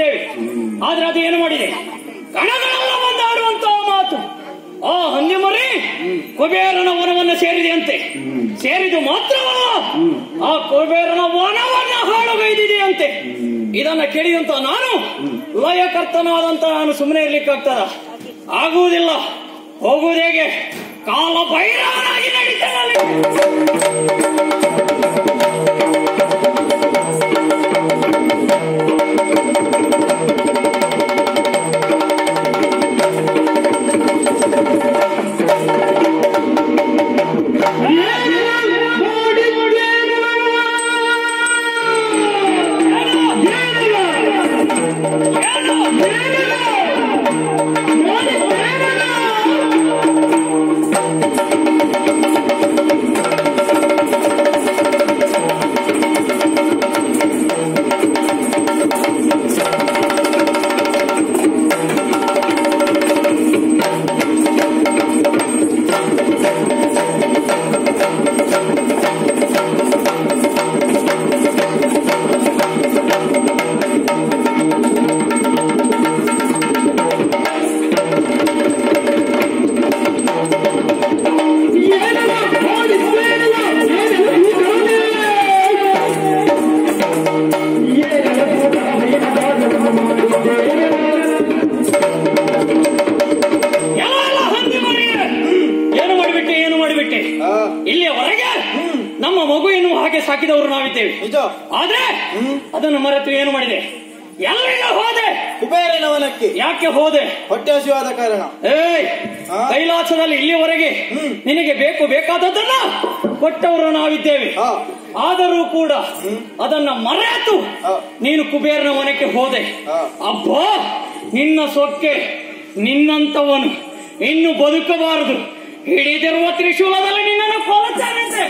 ಸಾಕಿದವರು ಆದ್ರೆ ಅದು ಏನು ಮಾಡಿದೆ? ಬಂದಾಡುವಂತಹ ಮಾತು. ಆ ಹಂದಿ ಮರಿ ಕುಬೇರನ ವನವನ್ನ ಸೇರಿದೆಯಂತೆ. ಸೇರಿದು ಮಾತ್ರವಲ್ಲ, ಆ ಕುಬೇರನ ವನವನ್ನ ಹಾಳುಗೈದಿದೆಯಂತೆ. ಇದನ್ನ ಕೇಳಿದಂತ ನಾನು ಲಯಕರ್ತನಾದಂತ ನಾನು ಸುಮ್ಮನೆ ಇರ್ಲಿಕ್ಕಾಗ್ತದ? ಆಗುವುದಿಲ್ಲ. ಹೋಗುವುದೇಗೆ ಕಾಲ ಬೈರಾಗಿ ನಡೀತಾನಲ್ಲಿ Amen. ಏನು ಮಾಡಿದೆ? ಎಲ್ಲಿಗೆ ಹೋದೆ? ಕುಬೇರನ ವನಕ್ಕೆ ಯಾಕೆ ಹೋದೆ? ಹೊಟ್ಟೆ ಹಸಿವಾದ ಕಾರಣ. ಏಯ್? ಕೈಲಾಸದಲ್ಲಿ ಇಲ್ಲಿವರೆಗೆ ನಿನಗೆ ಬೇಕು ಬೇಕಾದದ್ದನ್ನ ಕೊಟ್ಟವರು ನಾವಿದ್ದೇವೆ. ಆದರೂ ಕೂಡ ಅದನ್ನ ಮರೆತು ನೀನು ಕುಬೇರನ ಮನೆಗೆ ಹೋದೆ. ಅಬ್ಬಾ ನಿನ್ನ ಸೊಕ್ಕೆ ನಿನ್ನಂತವನು ಇನ್ನು ಬದುಕಬಾರದು. ಹಿಡಿದಿರುವ ತ್ರಿಶೂಲದಲ್ಲಿ ನಿನ್ನನ್ನು ಕೊಲ್ಲುತ್ತಾನಂತೆ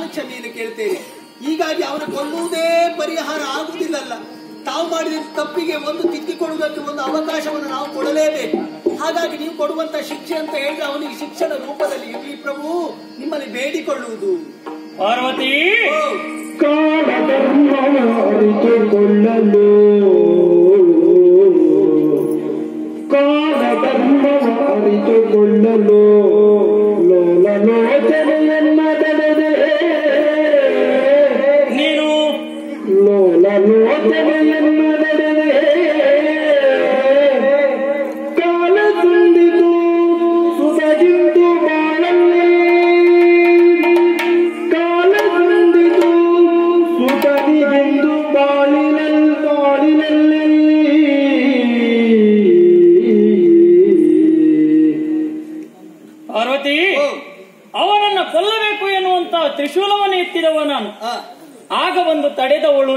ನಾನು ಕ್ಷಮೆಯನ್ನು ಕೇಳ್ತೇನೆ. ಹೀಗಾಗಿ ಅವನ ಕೊಲ್ಲುವುದೇ ಪರಿಹಾರ ಆಗುವುದಿಲ್ಲಲ್ಲ. ತಾವು ಮಾಡಿದ ತಪ್ಪಿಗೆ ಒಂದು ತಿದ್ದಿಕೊಳ್ಳುವುದಕ್ಕೆ ಒಂದು ಅವಕಾಶವನ್ನು ನಾವು ಕೊಡಲೇಬೇಕು. ಹಾಗಾಗಿ ನೀವು ಕೊಡುವಂತ ಶಿಕ್ಷೆ ಅಂತ ಹೇಳಿದ್ರೆ ಅವನಿಗೆ ಶಿಕ್ಷಣ ರೂಪದಲ್ಲಿ ಇರಲಿ ಪ್ರಭು. ನಿಮ್ಮಲ್ಲಿ ಬೇಡಿಕೊಳ್ಳುವುದು. ಪಾರ್ವತಿ! ಕಾಲ ಧರ್ಮ ಅರಿತುಕೊಳ್ಳಲು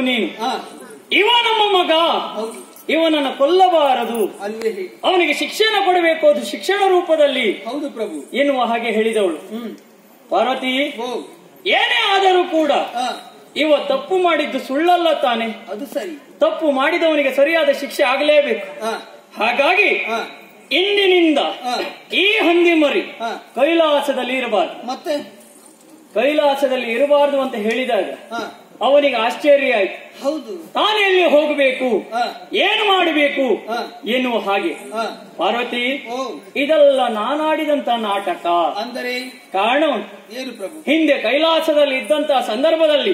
ನೀನು. ಇವ ನಮ್ಮ ಮಗ. ಇವನನ್ನು ಕೊಲ್ಲಬಾರದು. ಅವನಿಗೆ ಶಿಕ್ಷಣ ಕೊಡಬೇಕು. ಅದು ಶಿಕ್ಷಣ ರೂಪದಲ್ಲಿ ಹೌದು ಪ್ರಭು. ಎನ್ನುವ ಹಾಗೆ ಹೇಳಿದವಳು. ಪಾರ್ವತಿ ಏನೇ ಆದರೂ ಕೂಡ ಇವ ತಪ್ಪು ಮಾಡಿದ್ದು ಸುಳ್ಳಲ್ಲ ತಾನೆ. ಅದು ಸರಿ. ತಪ್ಪು ಮಾಡಿದವನಿಗೆ ಸರಿಯಾದ ಶಿಕ್ಷೆ ಆಗಲೇಬೇಕು. ಹಾಗಾಗಿ ಇಂದಿನಿಂದ ಈ ಹಂದಿ ಮರಿ. ಕೈಲಾಸದಲ್ಲಿ ಇರಬಾರದು. ಮತ್ತೆ? ಕೈಲಾಸದಲ್ಲಿ ಇರಬಾರದು ಅಂತ ಹೇಳಿದಾಗ ಅವನಿಗೆ ಆಶ್ಚರ್ಯ ಆಯ್ತು. ಹೌದು. ತಾನೇ ಎಲ್ಲಿ ಹೋಗಬೇಕು? ಏನು ಮಾಡಬೇಕು. ಎನ್ನುವ ಹಾಗೆ. ಪಾರ್ವತಿ ಇದೆಲ್ಲ ನಾನಾಡಿದಂತ ನಾಟಕ. ಅಂದರೆ? ಕಾರಣ ಹಿಂದೆ ಕೈಲಾಸದಲ್ಲಿ ಇದ್ದಂತ ಸಂದರ್ಭದಲ್ಲಿ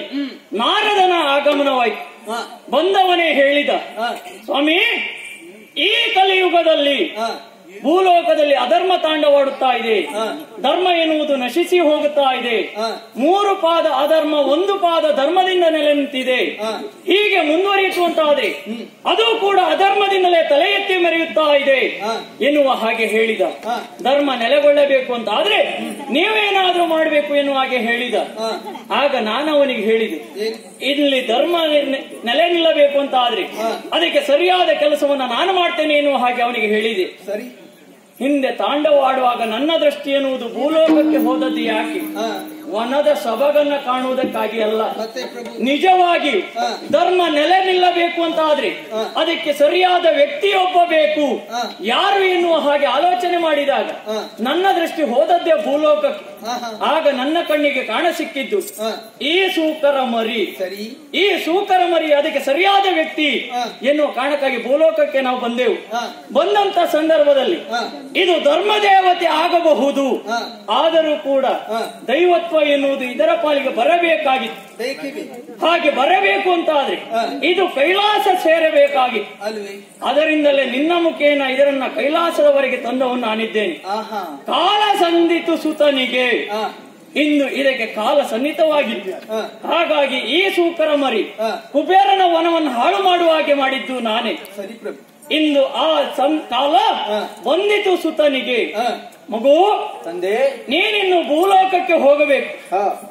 ನಾರದನ ಆಗಮನವಾಯ್ತು. ಬಂದವನೇ ಹೇಳಿದ ಸ್ವಾಮಿ ಈ ಕಲಿಯುಗದಲ್ಲಿ ಭೂಲೋಕದಲ್ಲಿ ಅಧರ್ಮ ತಾಂಡವಾಡುತ್ತಾ ಇದೆ. ಧರ್ಮ ಎನ್ನುವುದು ನಶಿಸಿ ಹೋಗುತ್ತಾ ಇದೆ. ಮೂರು ಪಾದ ಅಧರ್ಮ ಒಂದು ಪಾದ ಧರ್ಮದಿಂದ ನೆಲೆ ನಿಂತಿದೆ. ಹೀಗೆ ಮುಂದುವರಿಯುವಂತಾದೆ ಅದು ಕೂಡ ಅಧರ್ಮದಿಂದಲೇ ತಲೆ ಎತ್ತಿ ಮೆರೆಯುತ್ತಾ ಇದೆ. ಎನ್ನುವ ಹಾಗೆ ಹೇಳಿದ. ಧರ್ಮ ನೆಲೆಗೊಳ್ಳಬೇಕು ಅಂತ ಆದ್ರೆ ನೀವೇನಾದ್ರೂ ಮಾಡಬೇಕು ಎನ್ನುವ ಹಾಗೆ ಹೇಳಿದ. ಆಗ ನಾನು ಅವನಿಗೆ ಹೇಳಿದೆ. ಇಲ್ಲಿ ಧರ್ಮ ನೆಲೆ ನಿಲ್ಲಬೇಕು ಅಂತ ಆದ್ರೆ ಅದಕ್ಕೆ ಸರಿಯಾದ ಕೆಲಸವನ್ನ ನಾನು ಮಾಡ್ತೇನೆ ಎನ್ನುವ ಹಾಗೆ ಅವನಿಗೆ ಹೇಳಿದೆ. ಸರಿ. ಹಿಂದೆ ತಾಂಡವಾಡುವಾಗ ನನ್ನ ದೃಷ್ಟಿ ಎನ್ನುವುದು ಭೂಲೋಕಕ್ಕೆ ಹೋದದ್ದು ಯಾಕೆ? ವನದ ಸೊಬಗನ್ನ ಕಾಣುವುದಕ್ಕಾಗಿ ಅಲ್ಲ. ನಿಜವಾಗಿ ಧರ್ಮ ನೆಲೆ ನಿಲ್ಲಬೇಕು ಅಂತ ಆದ್ರೆ ಅದಕ್ಕೆ ಸರಿಯಾದ ವ್ಯಕ್ತಿಯೊಬ್ಬ ಬೇಕು. ಯಾರು ಎನ್ನುವ ಹಾಗೆ ಆಲೋಚನೆ ಮಾಡಿದಾಗ ನನ್ನ ದೃಷ್ಟಿ ಹೋದದ್ದೇ ಭೂಲೋಕಕ್ಕೆ. ಆಗ ನನ್ನ ಕಣ್ಣಿಗೆ ಕಾಣ ಸಿಕ್ಕಿದ್ದು. ಈ ಸೂಕರ ಮರಿ. ಸರಿ. ಈ ಸೂಕರ ಮರಿ ಅದಕ್ಕೆ ಸರಿಯಾದ ವ್ಯಕ್ತಿ. ಎನ್ನುವ ಕಾರಣಕ್ಕಾಗಿ ಭೂಲೋಕಕ್ಕೆ ನಾವು ಬಂದೆವು. ಬಂದಂತ ಸಂದರ್ಭದಲ್ಲಿ ಇದು ಧರ್ಮ ದೇವತೆ ಆಗಬಹುದು ಆದರೂ ಕೂಡ ದೈವತ್ವ ಎನ್ನುವುದು ಇದರ ಪಾಲಿಗೆ ಬರಬೇಕಾಗಿತ್ತು. ಬೇಕೇ ಬೇಕು ಹಾಗೆ ಬರಬೇಕು ಅಂತ ಆದ್ರೆ ಇದು ಕೈಲಾಸ ಸೇರಬೇಕಾಗಿ. ಅದರಿಂದಲೇ ನಿನ್ನ ಮುಖೇನ ಇದರನ್ನ ಕೈಲಾಸದವರೆಗೆ ತಂದವನು ನಾನಿದ್ದೇನೆ. ಕಾಲ ಸಂದಿತು ಸುತನಿಗೆ. ಇನ್ನು ಇದಕ್ಕೆ ಕಾಲ ಸನ್ನಿಹಿತವಾಗಿತ್ತು ಹಾಗಾಗಿ ಈ ಸೂಕರ ಮರಿ. ಕುಬೇರನ ವನವನ್ನು ಹಾಳು ಮಾಡುವ ಹಾಗೆ ಮಾಡಿದ್ದು ನಾನೇ. ಇಂದು ಆ ಕಾಲ. ಬಂದಿತು ಸುತನಿಗೆ. ಮಗು ತಂದೆ. ನೀನಿನ್ನು ಭೂಲೋಕಕ್ಕೆ ಹೋಗಬೇಕು.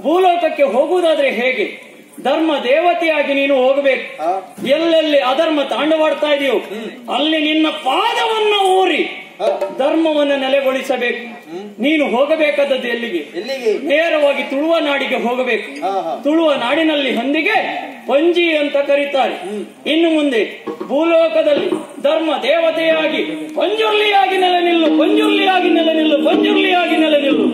ಭೂಲೋಕಕ್ಕೆ ಹೋಗುವುದಾದ್ರೆ ಹೇಗೆ? ಧರ್ಮ ದೇವತೆಯಾಗಿ ನೀನು ಹೋಗಬೇಕು. ಎಲ್ಲೆಲ್ಲಿ ಅಧರ್ಮ ತಾಂಡವಾಡ್ತಾ ಇದೆಯೋ ಅಲ್ಲಿ ನಿನ್ನ ಪಾದವನ್ನ ಊರಿ. ಧರ್ಮವನ್ನು ನೆಲೆಗೊಳಿಸಬೇಕು. ನೀನು ಹೋಗಬೇಕಾದದ್ದು ಎಲ್ಲಿಗೆ? ನೇರವಾಗಿ ತುಳುವ ನಾಡಿಗೆ ಹೋಗಬೇಕು. ತುಳುವ ನಾಡಿನಲ್ಲಿ ಹೊಂದಿಗೆ ಪಂಜಿ ಅಂತ ಕರೀತಾರೆ. ಇನ್ನು ಮುಂದೆ ಭೂಲೋಕದಲ್ಲಿ ಧರ್ಮ ದೇವತೆಯಾಗಿ ಪಂಜುರ್ಲಿಯಾಗಿ ನೆಲೆ ನಿಲ್ಲು ಪಂಜುರ್ಲಿಯಾಗಿ ನೆಲೆ ನಿಲ್ಲು ಪಂಜುರ್ಲಿಯಾಗಿ ನೆಲೆ ನಿಲ್ಲು.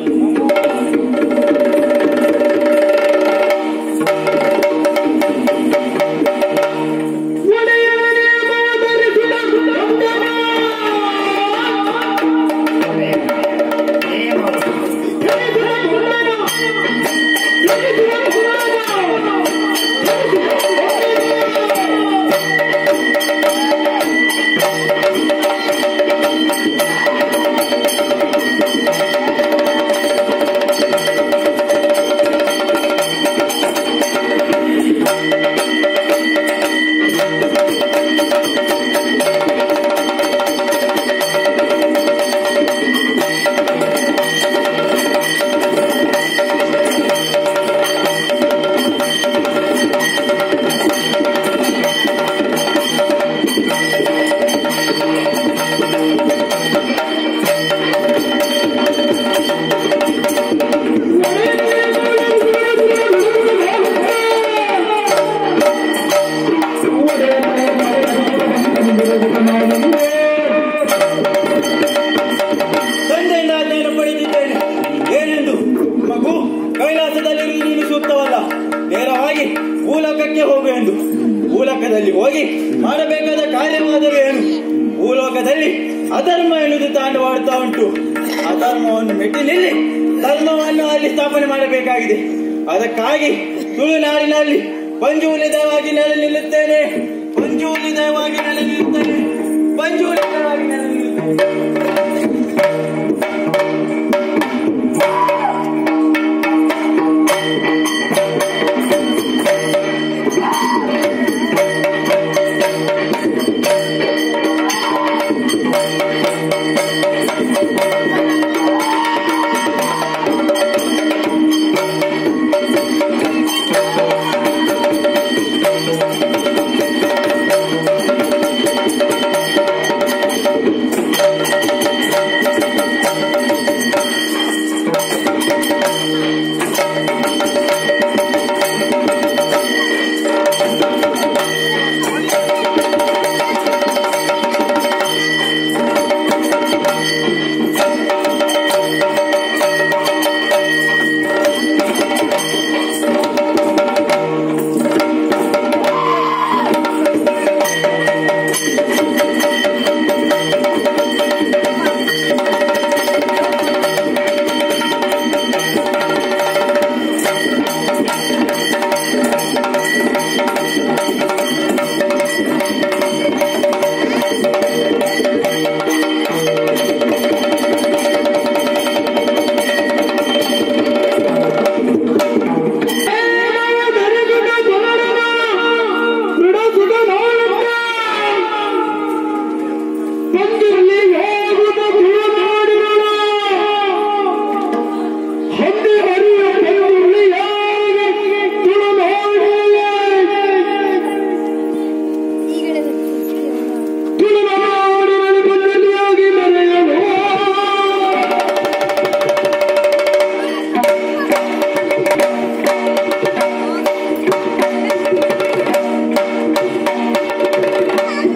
ಲೋಕದಲ್ಲಿ ಹೋಗಿ ಮಾಡಬೇಕಾದ ಕಾರ್ಯವಾದರೆ ಏನು ಭೂಲೋಕದಲ್ಲಿ ಅಧರ್ಮ ಎನ್ನುವುದು ತಾಂಡವಾಡ್ತಾ ಉಂಟು. ಅಧರ್ಮವನ್ನು ಮೆಟ್ಟಿಲಿಲ್ಲಿ ಧರ್ಮವನ್ನು ಅಲ್ಲಿ ಸ್ಥಾಪನೆ ಮಾಡಬೇಕಾಗಿದೆ. ಅದಕ್ಕಾಗಿ ತುಳುನಾಡಿನಲ್ಲಿ ಪಂಜೂಲಿ ದಯವಾಗಿ ನೆಲೆ ನಿಲ್ಲುತ್ತೇನೆ. ಪಂಜೂಲಿ ದಯವಾಗಿ ನೆಲೆ ನಿಲ್ಲುತ್ತೇನೆ. ಪಂಜೂಲಿ ದಯವಾಗಿ ನೆಲೆ ನಿಲ್ಲುತ್ತೇನೆ.